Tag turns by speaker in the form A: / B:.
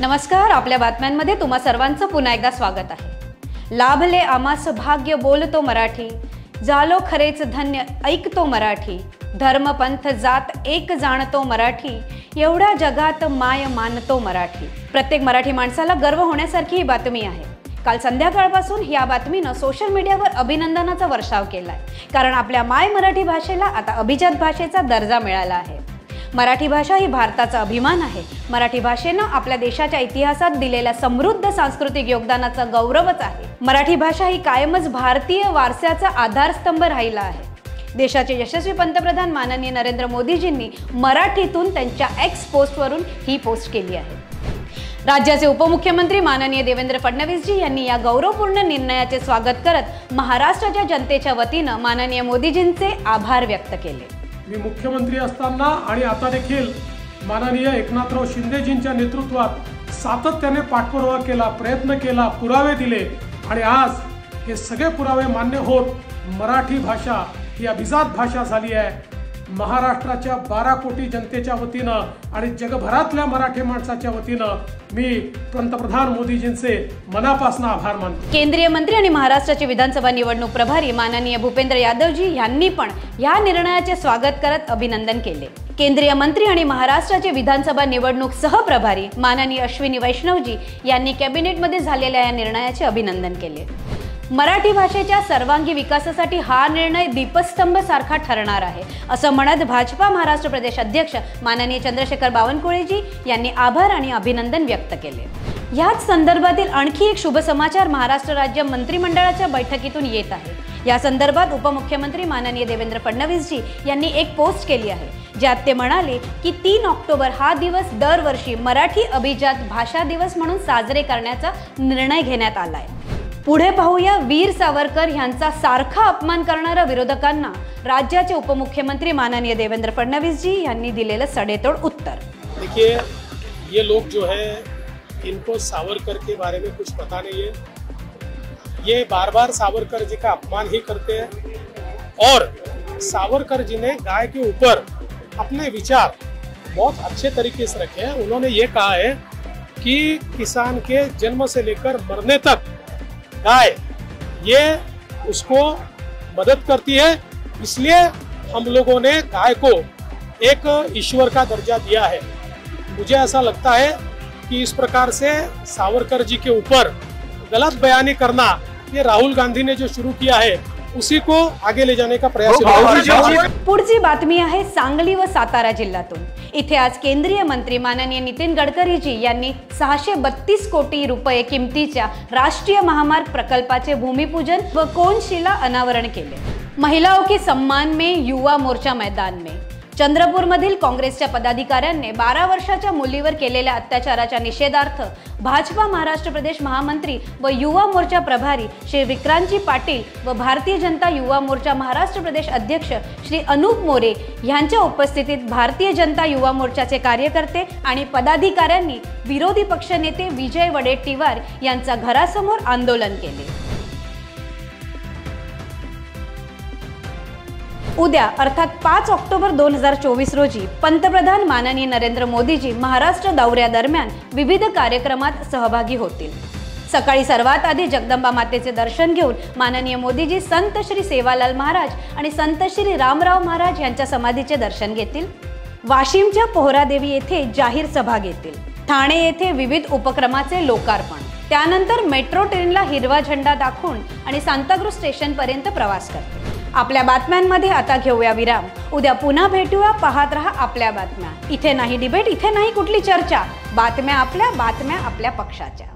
A: नमस्कार आपल्या बातम्यांमध्ये तुम्हा सर्वांचं पुन्हा एकदा स्वागत आहे. लाभले आमास भाग्य बोलतो मराठी झालो खरेच धन्य ऐकतो मराठी धर्मपंथ जात एक जाणतो मराठी एवढ्या जगात माय मानतो मराठी. प्रत्येक मराठी माणसाला गर्व होण्यासारखी ही बातमी आहे. काल संध्याकाळपासून या बातमीनं सोशल मीडियावर अभिनंदनाचा वर्षाव केलाय. कारण आपल्या माय मराठी भाषेला आता अभिजात भाषेचा दर्जा मिळाला आहे. मराठी भाषा ही भारताचा अभिमान आहे. मराठी भाषेनं आपल्या देशाच्या इतिहासात दिलेल्या समृद्ध सांस्कृतिक योगदानाचा गौरवच आहे. मराठी भाषा ही कायमच भारतीय वारसाचा आधारस्तंभ राहिला आहे. देशाचे यशस्वी पंतप्रधान माननीय नरेंद्र मोदीजींनी मराठीतून त्यांच्या एक्स पोस्टवरून ही पोस्ट केली आहे. राज्याचे उपमुख्यमंत्री माननीय देवेंद्र फडणवीसजी यांनी या गौरवपूर्ण निर्णयाचे स्वागत करत महाराष्ट्राच्या जनतेच्या वतीनं माननीय मोदीजींचे आभार व्यक्त केले.
B: मी मुख्यमंत्री असताना आणि आता देखील माननीय एकनाथराव शिंदेजींच्या नेतृत्वात सातत्याने पाठपुरावा केला प्रयत्न केला पुरावे दिले आणि आज हे सगळे पुरावे मान्य होत मराठी भाषा ही अभिजात भाषा झाली आहे. महाराष्ट्राच्या बारा कोटी जनतेच्या वतीनं आणि जगभरातल्या मराठी माणसाच्या वतीनं मी पंतप्रधान मोदीजींचे मनापासून आभार मानतो.
A: केंद्रीय मंत्री आणि महाराष्ट्राचे विधानसभा निवडणूक प्रभारी माननीय भूपेंद्र यादवजी यांनी पण या निर्णयाचे स्वागत करत अभिनंदन केले. केंद्रीय मंत्री आणि महाराष्ट्राचे विधानसभा निवडणूक सहप्रभारी माननीय अश्विनी वैष्णवजी यांनी कॅबिनेटमध्ये झालेल्या या निर्णयाचे अभिनंदन केले. मराठी भाषेच्या सर्वांगी विकासासाठी हा निर्णय दीपस्तंभ सारखा ठरणार आहे. असं म्हणत भाजपा महाराष्ट्र प्रदेश अध्यक्ष माननीय चंद्रशेखर बावनकुळेजी यांनी आभार आणि अभिनंदन व्यक्त केले. याच संदर्भातील आणखी एक शुभ समाचार महाराष्ट्र राज्य मंत्रिमंडळाच्या बैठकीतून येत आहे. या संदर्भात उपमुख्यमंत्री माननीय देवेंद्र फडणवीसजी यांनी एक पोस्ट केली आहे ज्यात ते म्हणाले की तीन ऑक्टोबर हा दिवस दरवर्षी मराठी अभिजात भाषा दिवस म्हणून साजरे करण्याचा निर्णय घेण्यात आला आहे पुढे पाहूया वीर सावरकर यांचा सारखा अपमान करणाऱ्या विरोधकांना. राज्याचे उपमुख्यमंत्री माननीय देवेंद्र फडणवीस जी यांनी दिलेलं सडेतोड उत्तर.
C: देखिए, ये लोग जो है, इनको सावरकर के बारे में कुछ पता नहीं है। ये बार बार सावरकर जी का अपमान ही करते हैं। और सावरकर जी ने गाय के ऊपर अपने विचार बहुत अच्छे तरीके से रखे हैं। उन्होंने ये कहा है कि किसान के जन्म से लेकर मरने तक गाय, ये उसको मदद करती है। इसलिए हम लोगों ने गाय को एक ईश्वर का दर्जा दिया है। मुझे ऐसा लगता है कि इस प्रकार से सावरकर जी के ऊपर गलत बयानी करना, ये राहुल गांधी ने जो शुरू किया है उसी को आगे ले जाने का प्रयास
A: पुढची बातमी आहे सांगली व सातारा जिल्ह्यातून. इथे आज केंद्रीय मंत्री माननीय नितीन गडकरीजी यांनी सहाशे बत्तीस कोटी रुपये किमतीच्या राष्ट्रीय महामार्ग प्रकल्पाचे भूमिपूजन व कोनशिला अनावरण केले. महिलाओं के सम्मान में युवा मोर्चा मैदान में. चंद्रपूरमधील काँग्रेसच्या पदाधिकाऱ्यांनी बारा वर्षाच्या मुलीवर केलेल्या अत्याचाराच्या निषेधार्थ भाजपा महाराष्ट्र प्रदेश महामंत्री व युवा मोर्चा प्रभारी श्री विक्रांतजी पाटील व भारतीय जनता युवा मोर्चा महाराष्ट्र प्रदेश अध्यक्ष श्री अनूप मोरे यांच्या उपस्थितीत भारतीय जनता युवा मोर्चाचे कार्यकर्ते आणि पदाधिकाऱ्यांनी विरोधी पक्षनेते विजय वडेट्टीवार यांचा घरासमोर आंदोलन केले. उद्या अर्थात पाच ऑक्टोबर दोन हजार चोवीस रोजी पंतप्रधान माननीय नरेंद्र मोदीजी महाराष्ट्र दौऱ्यादरम्यान विविध कार्यक्रमात सहभागी होतील. सकाळी सर्वात आधी जगदंबा मातेचे दर्शन घेऊन माननीय मोदीजी संत श्री सेवालाल महाराज आणि संत श्री रामराव महाराज यांच्या समाधीचे दर्शन घेतील. वाशिमच्या पोहरादेवी येथे जाहीर सभा घेतील. ठाणे येथे विविध उपक्रमाचे लोकार्पण. त्यानंतर मेट्रो ट्रेनला हिरवा झेंडा दाखवून आणि सांताक्रूज स्टेशनपर्यंत प्रवास करतील. आपल्या बातम्यांमध्ये आता घेऊया विराम. उद्या पुन्हा भेटूया पाहत रहा आपल्या बातम्या. इथे नाही डिबेट इथे नाही कुठली चर्चा. बातम्या आपल्या बातम्या आपल्या पक्षाच्या.